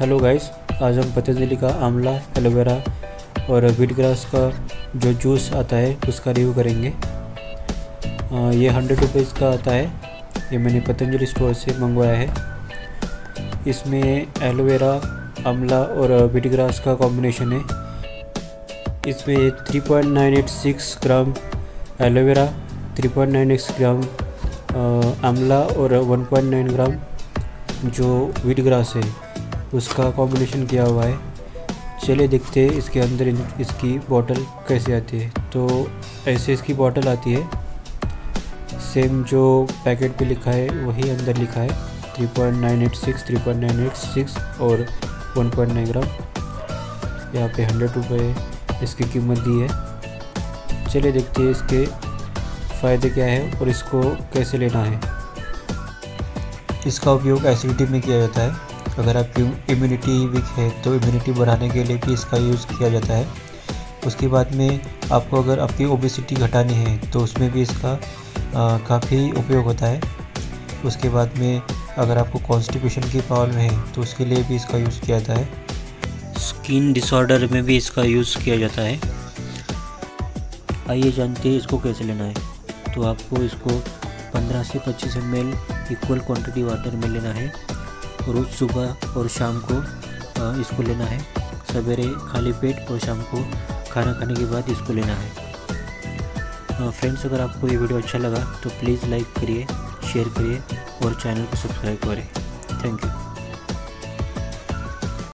Hello guys आज हम पतंजलि का आंवला एलोवेरा और वीट ग्रास का जो जूस आता है उसका रिव्यू करेंगे। आ, ये हंड्रेड रुपीज़ का आता है। ये मैंने पतंजलि स्टोर से मंगवाया है। इसमें एलोवेरा आंवला और वीट ग्रास का कॉम्बिनेशन है। इसमें 3.986 ग्राम एलोवेरा 3.96 ग्राम आंवला और 1.9 ग्राम जो वीट ग्रास है। उसका कॉम्बिनेशन किया हुआ है। चलिए देखते हैं इसके अंदर इसकी बॉटल कैसे आती है। तो ऐसे इसकी बॉटल आती है। सेम जो पैकेट पे लिखा है, वही अंदर लिखा है। 3.986 3.986 और 1.9 ग्राम यहाँ पे हंड्रेड रुपये इसकी कीमत दी है। चलिए देखते हैं इसके फ़ायदे क्या है और इसको कैसे लेना है। इसका उपयोग एसिडिटी में किया जाता है। अगर आपकी इम्यूनिटी वीक है तो इम्यूनिटी बढ़ाने के लिए भी इसका यूज़ किया जाता है। उसके बाद में आपको अगर आपकी ओबिसिटी घटानी है तो उसमें भी इसका काफ़ी उपयोग होता है। उसके बाद में अगर आपको कॉन्स्टिपेशन की प्रॉब्लम है तो उसके लिए भी इसका यूज़ किया जाता है। स्किन डिसऑर्डर में भी इसका यूज़ किया जाता है। आइए जानते हैं इसको कैसे लेना है। तो आपको इसको 15 से 25 एम इक्वल क्वांटिटी वाटर में लेना है। रोज़ सुबह और शाम को इसको लेना है। सवेरे खाली पेट और शाम को खाना खाने के बाद इसको लेना है। फ्रेंड्स, अगर आपको ये वीडियो अच्छा लगा तो प्लीज़ लाइक करिए, शेयर करिए और चैनल को सब्सक्राइब करें। Thank you.